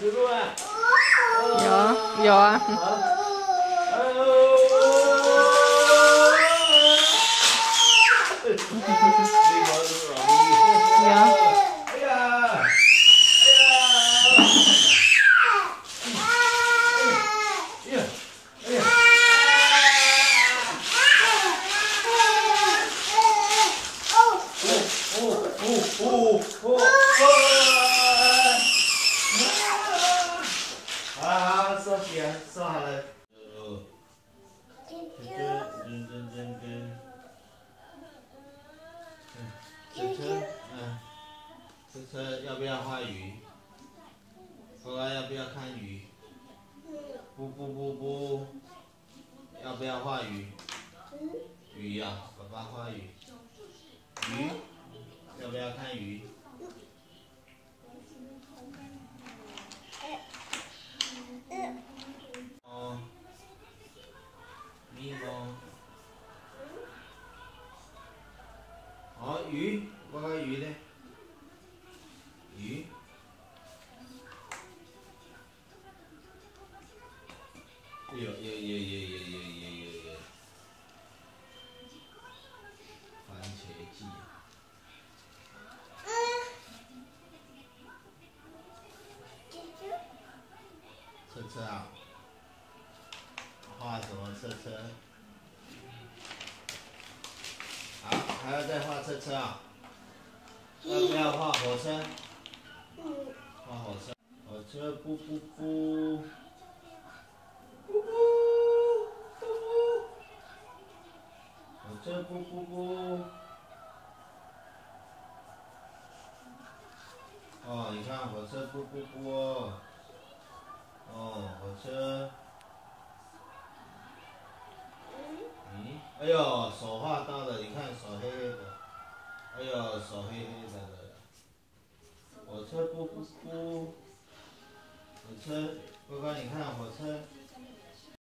Dạ, dạ. Hello. 有啊。收好了。认真认真跟。车车，嗯，车车要不要画鱼？哥哥要不要看鱼？不不不不，要不要画鱼？鱼呀，爸爸画鱼。鱼，要不要看鱼？鱼，娃娃鱼嘞，鱼，有有有有有有有有有，番茄酱。嗯。姐。车车啊。画什么车车？还要再画车车啊？要不要画火车？画火车，火车不不不，不不不不，火车不不不。哦，你看火车不不不哦，哦，火车。哎呦，手画大了，你看手黑黑的。哎呦，手黑黑的了。火车不不不，火车，乖乖你看火车。